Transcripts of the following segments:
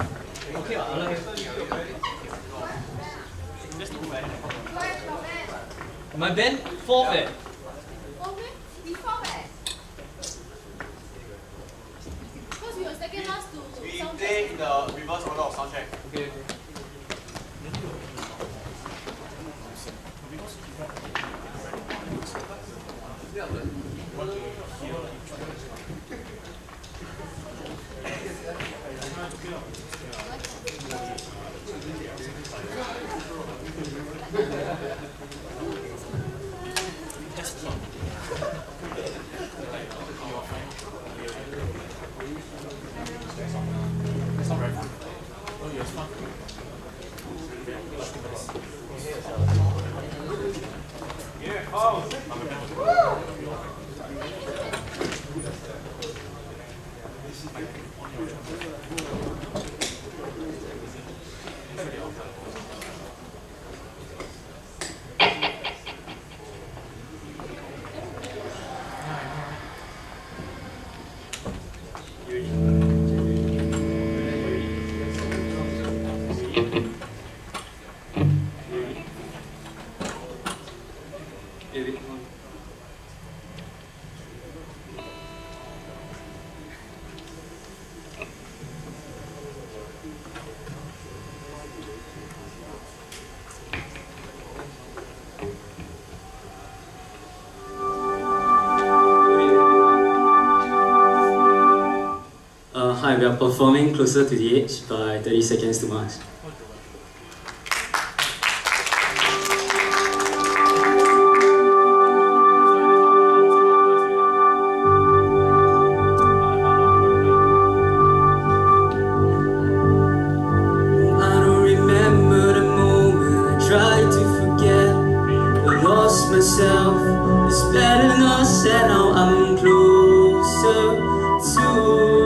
Okay, I'll My Ben, forfeit. Forfeit? We forfeit. We in the reverse order of soundtrack. Okay okay. Uh, hi, we are performing Closer to the Edge by 30 Seconds to Mars. It's better now I'm closer to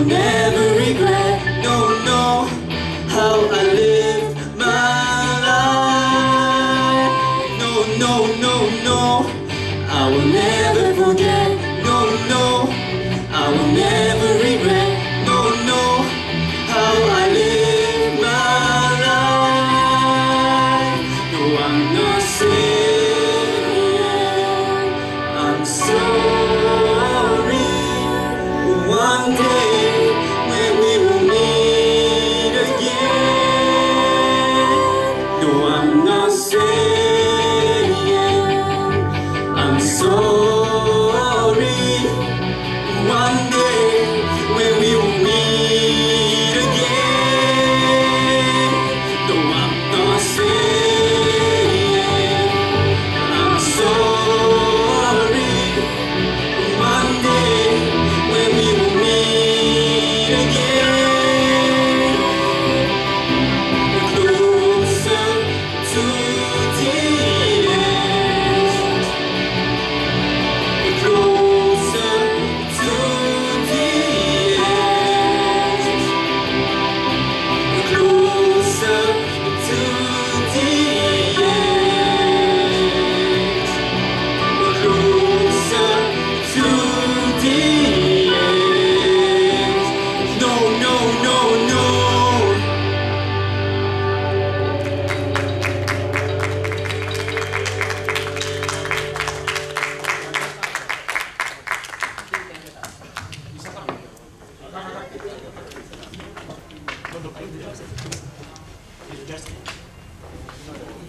I will never regret. No, no, how I lived my life. No, no, no, no, I will never forget. No, no, I will never regret. No, no, how I lived my life. No, I'm not saying don't a These